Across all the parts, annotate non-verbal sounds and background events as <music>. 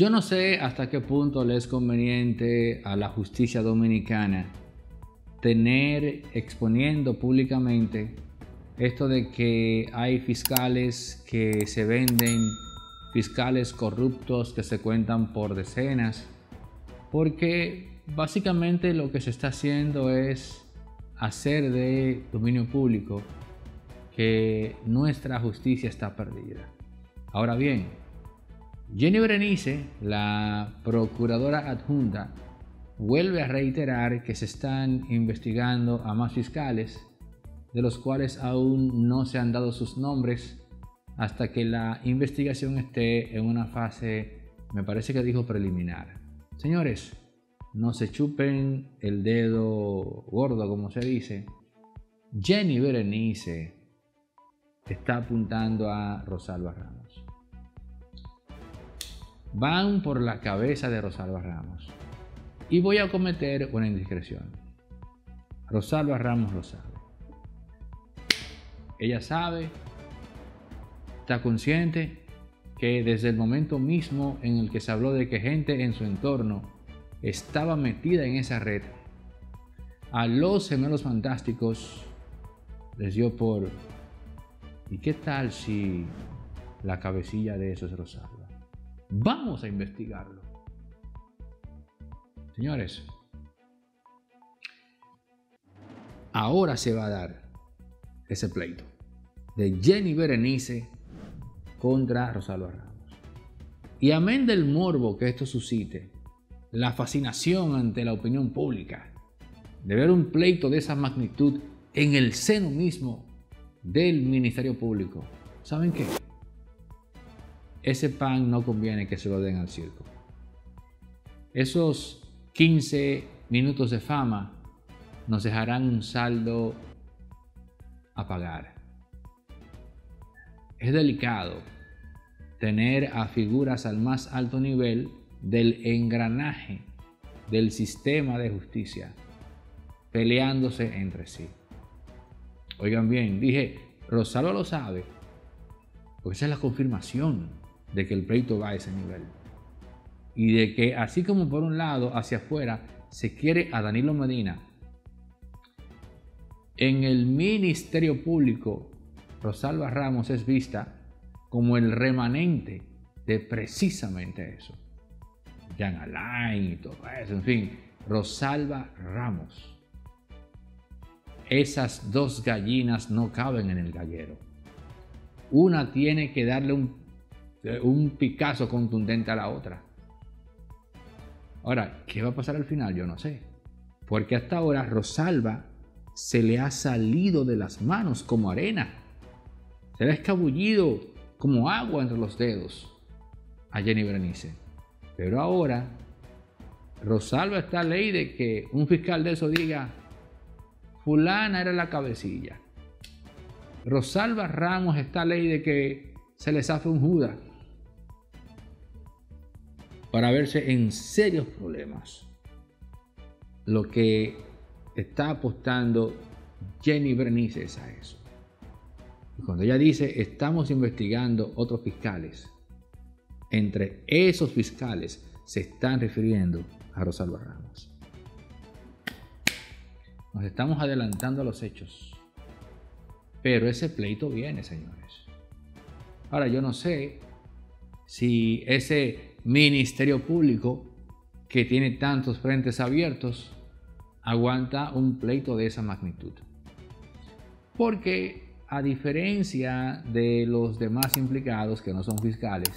Yo no sé hasta qué punto le es conveniente a la justicia dominicana tener exponiendo públicamente esto de que hay fiscales que se venden, fiscales corruptos que se cuentan por decenas, porque básicamente lo que se está haciendo es hacer de dominio público que nuestra justicia está perdida. Ahora bien, Jenny Berenice, la procuradora adjunta, vuelve a reiterar que se están investigando a más fiscales, de los cuales aún no se han dado sus nombres hasta que la investigación esté en una fase, me parece que dijo preliminar. Señores, no se chupen el dedo gordo, como se dice. Jenny Berenice está apuntando a Rosalba Ramos. Van por la cabeza de Rosalba Ramos. Y voy a cometer una indiscreción. Rosalba Ramos lo sabe. Ella sabe, está consciente que desde el momento mismo en el que se habló de que gente en su entorno estaba metida en esa red, a los gemelos fantásticos les dio por, ¿y qué tal si la cabecilla de eso es? Vamos a investigarlo. Señores, ahora se va a dar ese pleito de Jenny Berenice contra Rosalba Ramos. Y amén del morbo que esto suscite, la fascinación ante la opinión pública de ver un pleito de esa magnitud en el seno mismo del Ministerio Público. ¿Saben qué? Ese pan no conviene que se lo den al circo. Esos 15 minutos de fama nos dejarán un saldo a pagar. Es delicado tener a figuras al más alto nivel del engranaje del sistema de justicia peleándose entre sí. Oigan bien, dije, Rosalba lo sabe, porque esa es la confirmación de que el pleito va a ese nivel. Y de que así como por un lado, hacia afuera, se quiere a Danilo Medina, en el Ministerio Público, Rosalba Ramos es vista como el remanente de precisamente eso. Jan Alain y todo eso, en fin, Rosalba Ramos. Esas dos gallinas no caben en el gallero. Una tiene que darle un, un Picasso contundente a la otra. Ahora, ¿qué va a pasar al final? Yo no sé. Porque hasta ahora Rosalba se le ha salido de las manos como arena. Se le ha escabullido como agua entre los dedos a Jenny Berenice. Pero ahora, Rosalba está ley de que un fiscal de eso diga, fulana era la cabecilla. Rosalba Ramos está ley de que se le zafe un Judas para verse en serios problemas. Lo que está apostando Jenny Bernice es a eso. Cuando ella dice, estamos investigando otros fiscales, entre esos fiscales se están refiriendo a Rosalba Ramos. Nos estamos adelantando a los hechos. Pero ese pleito viene, señores. Ahora yo no sé si ese ministerio público que tiene tantos frentes abiertos aguanta un pleito de esa magnitud. Porque a diferencia de los demás implicados que no son fiscales,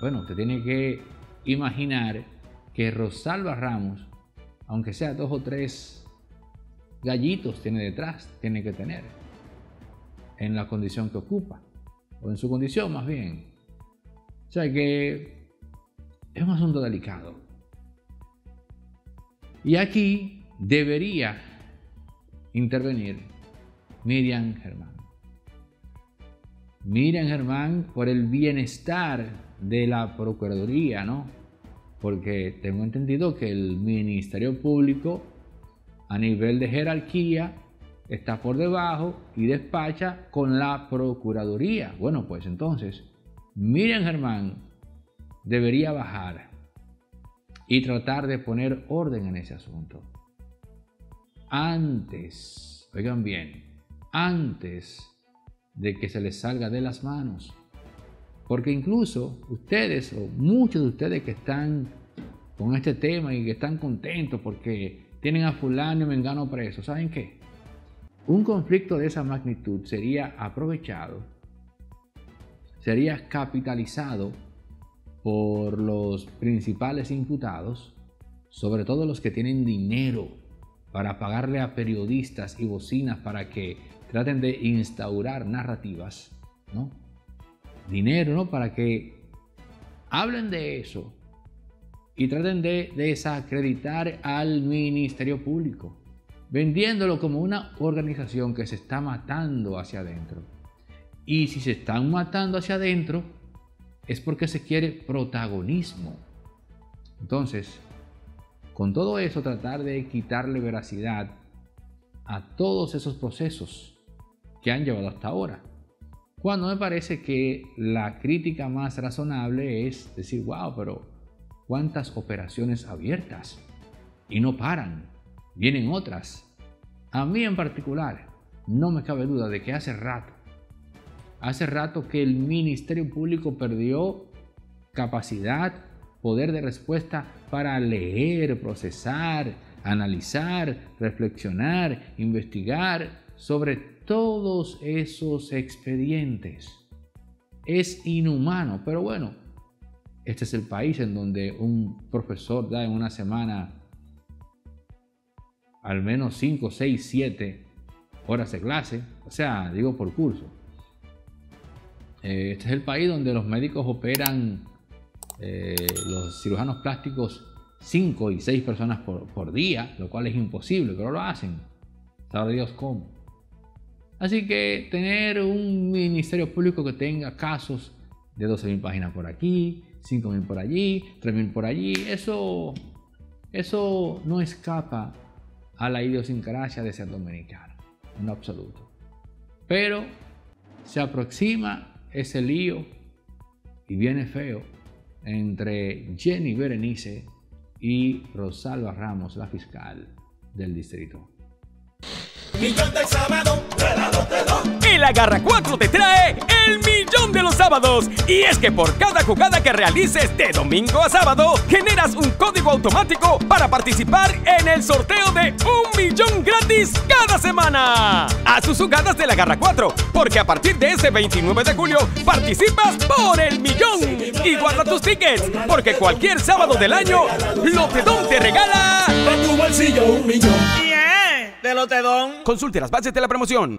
bueno, usted tiene que imaginar que Rosalba Ramos, aunque sea dos o tres gallitos tiene detrás, tiene que tener en la condición que ocupa, o en su condición más bien. O sea que es un asunto delicado. Y aquí debería intervenir Miriam Germán. Miriam Germán por el bienestar de la Procuraduría, ¿no? Porque tengo entendido que el Ministerio Público a nivel de jerarquía está por debajo y despacha con la Procuraduría. Bueno, pues entonces, Miriam Germán debería bajar y tratar de poner orden en ese asunto. Antes, oigan bien, antes de que se les salga de las manos. Porque incluso ustedes o muchos de ustedes que están con este tema y que están contentos porque tienen a fulano y mengano preso, ¿saben qué? Un conflicto de esa magnitud sería aprovechado, sería capitalizado por los principales imputados, sobre todo los que tienen dinero para pagarle a periodistas y bocinas para que traten de instaurar narrativas, ¿no? Dinero, ¿no? Para que hablen de eso y traten de desacreditar al Ministerio Público, vendiéndolo como una organización que se está matando hacia adentro. Y si se están matando hacia adentro, es porque se quiere protagonismo. Entonces, con todo eso tratar de quitarle veracidad a todos esos procesos que han llevado hasta ahora. Cuando me parece que la crítica más razonable es decir, wow, pero cuántas operaciones abiertas y no paran, vienen otras. A mí en particular, no me cabe duda de que hace rato, hace rato que el Ministerio Público perdió capacidad, poder de respuesta para leer, procesar, analizar, reflexionar, investigar sobre todos esos expedientes. Es inhumano, pero bueno, este es el país en donde un profesor da en una semana al menos 5, 6, 7 horas de clase, o sea, digo por curso. Eh, este es el país donde los médicos operan, eh, los cirujanos plásticos, 5 y 6 personas por, por, día, lo cual es imposible, pero lo hacen. Sabe Dios cómo. Así que tener un ministerio público que tenga casos de 12.000 páginas por aquí, 5.000 por allí, 3.000 por allí, eso, eso no escapa a la idiosincrasia de ser dominicano, en absoluto. Pero se aproxima ese lío y viene feo entre Jenny Berenice y Rosalba Ramos, la fiscal del distrito. Del El Agarra 4 te trae el millón de los sábados. Y es que por cada jugada que realices de domingo a sábado, generas un código automático para participar en el sorteo de un millón gratis cada semana. Haz tus jugadas de la Garra 4, porque a partir de ese 29 de julio participas por el millón. Y guarda tus tickets, porque cualquier sábado del año, Lotedón te regala. Para tu bolsillo un millón de Lotedón. Consulte las bases de la promoción.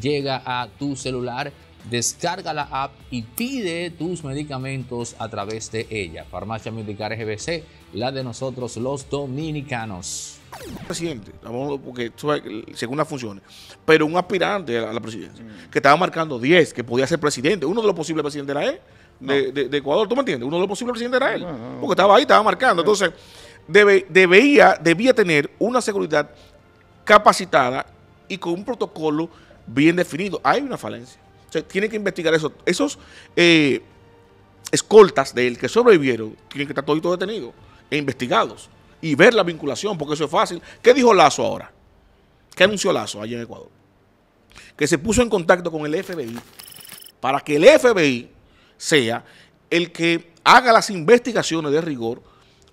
llega a tu celular. Descarga la app y pide tus medicamentos a través de ella. Farmacia Medicar GBC, la de nosotros los dominicanos. Presidente, porque según las funciones, pero un aspirante a la presidencia que estaba marcando 10, que podía ser presidente, uno de los posibles presidentes era él de, Ecuador, ¿tú me entiendes? Uno de los posibles presidentes era él, porque estaba ahí, estaba marcando. Entonces, debe, debía, debía tener una seguridad capacitada y con un protocolo bien definido. Hay una falencia. O sea, tiene que investigar eso. Esos eh, escoltas de él que sobrevivieron tienen que estar todos detenidos e investigados y ver la vinculación, porque eso es fácil. ¿Qué dijo Lazo ahora? ¿Qué anunció Lazo allá en Ecuador? Que se puso en contacto con el FBI para que el FBI sea el que haga las investigaciones de rigor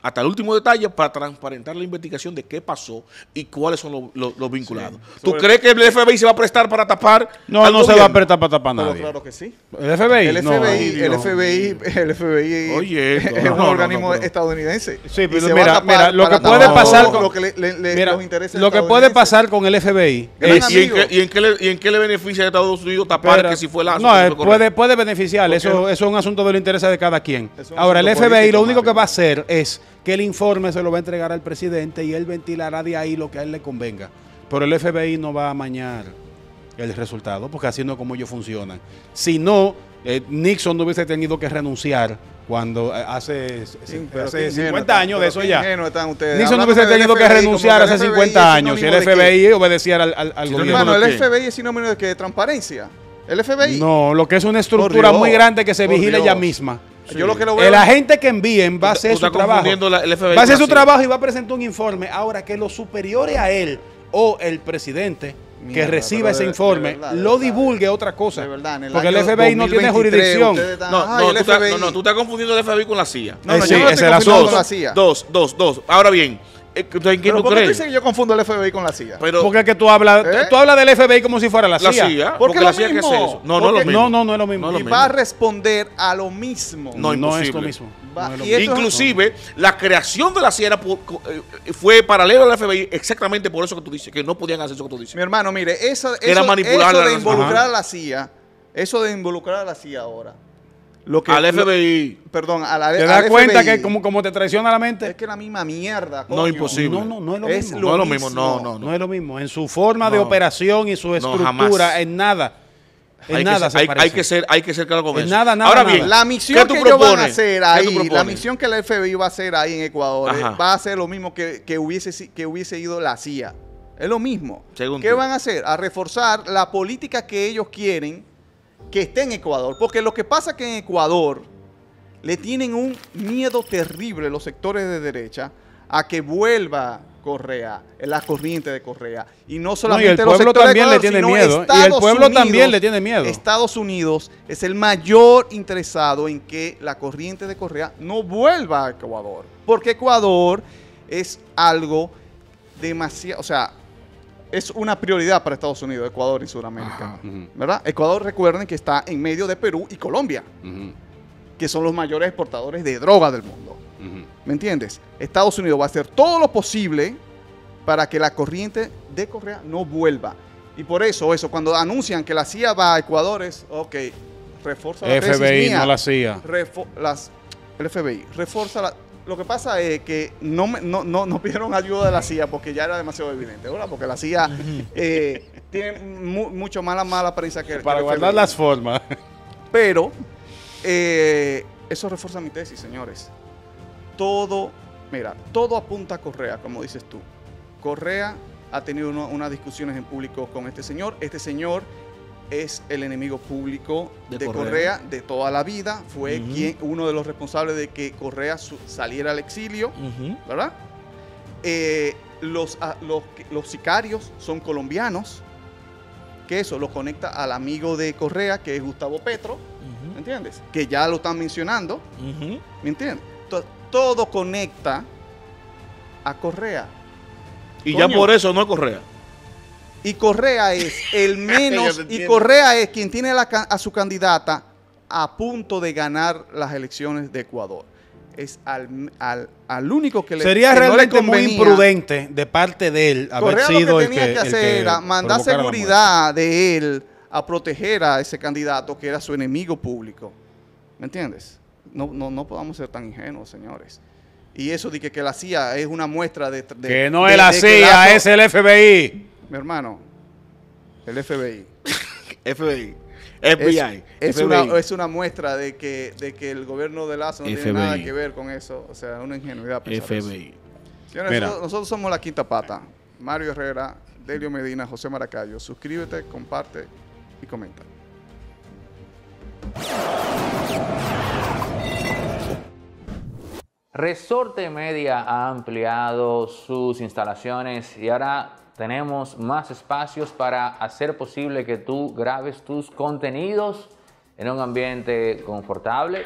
hasta el último detalle para transparentar la investigación de qué pasó y cuáles son los, vinculados. ¿Tú crees que el FBI se va a prestar para tapar? No, no se va a prestar para tapar nada. Claro que sí. ¿El FBI? El FBI, el FBI, el FBI Oye, es un organismo estadounidense. Sí, pero mira, mira, lo que puede pasar con lo que le, lo que puede pasar con el FBI ¿Y, en qué, le, beneficia a Estados Unidos tapar que si fue la No, eh, puede, puede beneficiar, eso, eso es un asunto de lo interés de cada quien. Ahora, el FBI lo único que va a hacer es que el informe se lo va a entregar al presidente y él ventilará de ahí lo que a él le convenga. Pero el FBI no va a mañar el resultado, porque así no es como ellos funcionan. Si no, eh, Nixon no hubiese tenido que renunciar cuando eh, hace, 50 años de eso ya. Nixon no hubiese tenido que renunciar hace 50 años si el FBI obedeciera al, al, gobierno. Hermano, el FBI es sinónimo de que transparencia. El FBI. No, lo que es una estructura muy grande que se vigila ella misma. Yo lo que lo veo, el agente que envíen va a hacer su trabajo. va a hacer su trabajo y va a presentar un informe. Ahora que los superiores a él o el presidente que reciba ese informe lo divulgue otra cosa. porque el FBI no tiene jurisdicción. no, no, tú estás, no, no, tú estás confundiendo el FBI con la CIA. No, no, yo no estoy confundiendo con la CIA. Dos, dos, dos. Ahora bien, ¿En pero ¿por qué tú dices que yo confundo el FBI con la CIA? Pero, porque es que tú hablas, ¿Eh? tú hablas del FBI como si fuera la CIA. La CIA. ¿Por qué la CIA qué es eso? No, no, lo mismo. no, no, no es lo mismo. y va a responder a lo mismo. No, no es lo mismo. Inclusive, la creación de la CIA eh, fue paralelo al FBI exactamente por eso que tú dices, que no podían hacer eso que tú dices. Mi hermano, mire, eso, Era manipular eso de involucrar a la CIA, eso de involucrar a la CIA ahora, lo que, al FBI. perdón, a la ¿Te das cuenta que como, como te traiciona la mente? Es que es la misma mierda. No, imposible. No, no, no es lo mismo. no es lo mismo, no, no, no. es lo mismo. En su forma de operación y su estructura, en nada. En hay nada que ser, hay, hay, que ser, hay que ser claro con en eso. Nada, nada, Ahora bien, la misión que ellos van a hacer ahí, la misión que la FBI va a hacer ahí en Ecuador, va a ser lo mismo que, que, hubiese, que hubiese ido la CIA. Es lo mismo. ¿Qué van a hacer? A reforzar la política que ellos quieren que esté en Ecuador. Porque lo que pasa es que en Ecuador le tienen un miedo terrible los sectores de derecha a que vuelva Correa, la corriente de Correa. Y no solamente el pueblo también le tiene miedo. y el pueblo también le tiene miedo. Estados Unidos es el mayor interesado en que la corriente de Correa no vuelva a Ecuador. Porque Ecuador es algo demasiado, o sea, es una prioridad para Estados Unidos, Ecuador y Sudamérica. ¿Verdad? Ecuador, recuerden que está en medio de Perú y Colombia que son los mayores exportadores de droga del mundo. ¿Me entiendes? Estados Unidos va a hacer todo lo posible para que la corriente de Correa no vuelva. Y por eso, eso, cuando anuncian que la CIA va a Ecuador es, ok, refuerza la FBI, no la CIA. las, el FBI, refuerza la... Lo que pasa es que no, no, no, pidieron ayuda de la CIA porque ya era demasiado evidente, ¿verdad? Porque la CIA eh, tiene mucho mala, mala prensa que... Para guardar las formas. Pero eh, eso refuerza mi tesis, señores. Todo, mira, todo apunta a Correa, como dices tú. Correa ha tenido unas discusiones en público con este señor. Este señor es el enemigo público de, Correa. de toda la vida. Fue quien, uno de los responsables de que Correa saliera al exilio, ¿verdad? Eh, los, los, los, sicarios son colombianos, que eso lo conecta al amigo de Correa, que es Gustavo Petro, ¿Me entiendes? Que ya lo están mencionando. ¿Me entiendes? todo conecta a Correa. Y ya por eso no es Correa. Y Correa <laughs> es el menos. y Correa es quien tiene a su candidata a punto de ganar las elecciones de Ecuador. Es al, al, único que le Sería realmente muy imprudente de parte de él haber Correa sido lo que tenía que, hacer era mandar seguridad de él a proteger a ese candidato que era su enemigo público. ¿Me entiendes? No, no, no podamos ser tan ingenuos, señores. Y eso de que, la CIA es una muestra de... que no es la CIA, es el FBI. Mi hermano, el FBI. <laughs> FBI. FBI. Es, Una, es, Una, muestra de que, de que el gobierno de Lazo no tiene nada que ver con eso. O sea, una ingenuidad. FBI. Señores, nosotros, somos la quinta pata. Mario Herrera, Delio Medina, José Maracayo. Suscríbete, comparte y comenta. Resorte Media ha ampliado sus instalaciones y ahora tenemos más espacios para hacer posible que tú grabes tus contenidos en un ambiente confortable,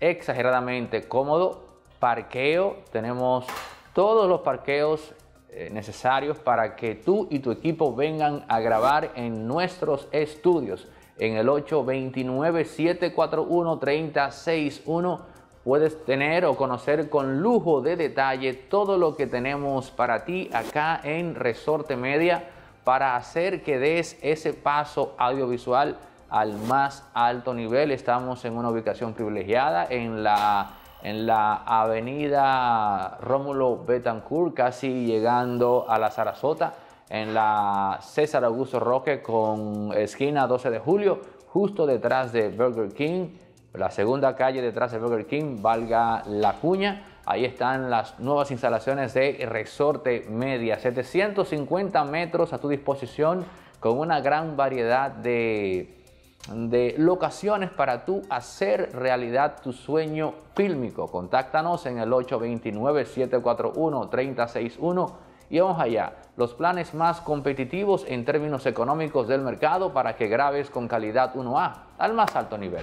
exageradamente cómodo, parqueo, tenemos todos los parqueos eh, necesarios para que tú y tu equipo vengan a grabar en nuestros estudios. En el 829-741-3061 puedes tener o conocer con lujo de detalle todo lo que tenemos para ti acá en Resorte Media para hacer que des ese paso audiovisual al más alto nivel. Estamos en una ubicación privilegiada en la en la avenida Rómulo Betancourt, casi llegando a la Sarasota, en la César Augusto Roque con esquina 12 de julio, justo detrás de Burger King, la segunda calle detrás de Burger King, valga la cuña. Ahí están las nuevas instalaciones de Resorte Media, 750 metros a tu disposición con una gran variedad de de locaciones para tú hacer realidad tu sueño fílmico. Contáctanos en el 829-741-3061 y vamos allá. Los planes más competitivos en términos económicos del mercado para que grabes con calidad 1A al más alto nivel.